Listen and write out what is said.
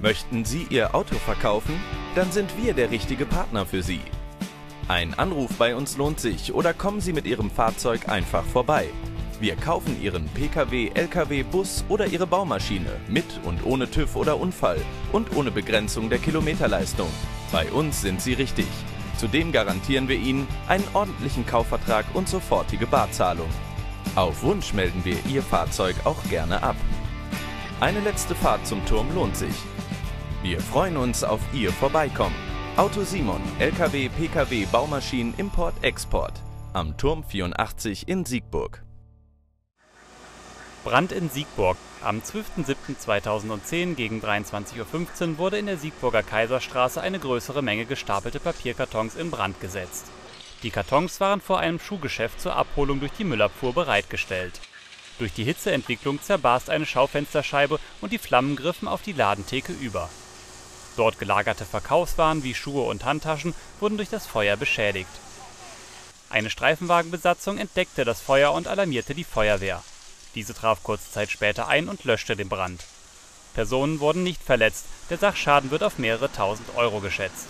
Möchten Sie Ihr Auto verkaufen? Dann sind wir der richtige Partner für Sie. Ein Anruf bei uns lohnt sich oder kommen Sie mit Ihrem Fahrzeug einfach vorbei. Wir kaufen Ihren Pkw, Lkw, Bus oder Ihre Baumaschine mit und ohne TÜV oder Unfall und ohne Begrenzung der Kilometerleistung. Bei uns sind Sie richtig. Zudem garantieren wir Ihnen einen ordentlichen Kaufvertrag und sofortige Barzahlung. Auf Wunsch melden wir Ihr Fahrzeug auch gerne ab. Eine letzte Fahrt zum Turm lohnt sich. Wir freuen uns auf Ihr Vorbeikommen. Auto Simon, Lkw, Pkw, Baumaschinen, Import, Export. Am Turm 84 in Siegburg. Brand in Siegburg. Am 12.07.2010 gegen 23.15 Uhr wurde in der Siegburger Kaiserstraße eine größere Menge gestapelte Papierkartons in Brand gesetzt. Die Kartons waren vor einem Schuhgeschäft zur Abholung durch die Müllabfuhr bereitgestellt. Durch die Hitzeentwicklung zerbarst eine Schaufensterscheibe und die Flammen griffen auf die Ladentheke über. Dort gelagerte Verkaufswaren wie Schuhe und Handtaschen wurden durch das Feuer beschädigt. Eine Streifenwagenbesatzung entdeckte das Feuer und alarmierte die Feuerwehr. Diese traf kurze Zeit später ein und löschte den Brand. Personen wurden nicht verletzt, der Sachschaden wird auf mehrere tausend Euro geschätzt